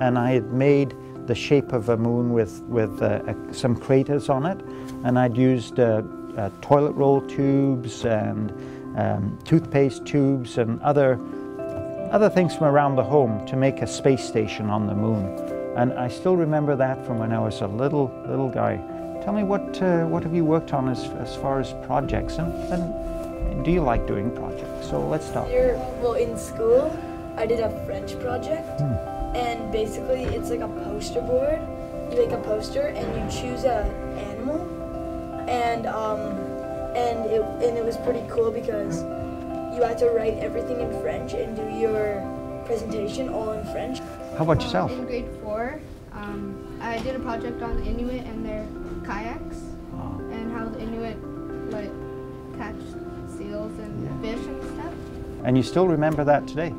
and I had made the shape of a moon with, with uh, some craters on it, and I'd used uh, uh, toilet roll tubes and um, toothpaste tubes and other, other things from around the home to make a space station on the moon. And I still remember that from when I was a little, little guy. Tell me, what, uh, what have you worked on as, as far as projects? And, and do you like doing projects? So let's start. Here, well, in school, I did a French project. And basically, it's like a poster board. You make a poster and you choose a animal. And, um, and, it, and it was pretty cool because you had to write everything in French and do your presentation all in French. How about Um, yourself? In grade four, um, I did a project on Inuit and their kayaks Oh, and how the Inuit like catch seals and fish and stuff. And you still remember that today?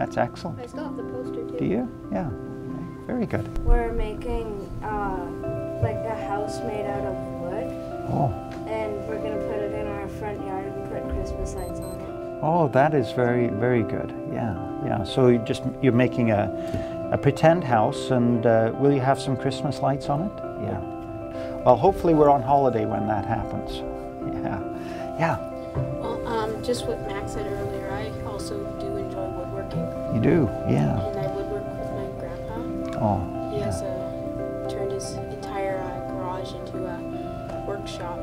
That's excellent. I still have the poster too. Do you? Yeah. Okay, Very good. We're making uh, like a house made out of wood, Oh, and we're gonna put it in our front yard and put Christmas lights on it. oh, that is very, very good. Yeah, yeah. So you just you're making a, a pretend house, and uh, will you have some Christmas lights on it? Yeah. Well, hopefully we're on holiday when that happens. Yeah, yeah. Well, um, just what Max said earlier, I also do enjoy woodworking, you do, yeah. And I would work with my grandpa. Oh. He yeah. has uh, turned his entire uh, garage into a workshop.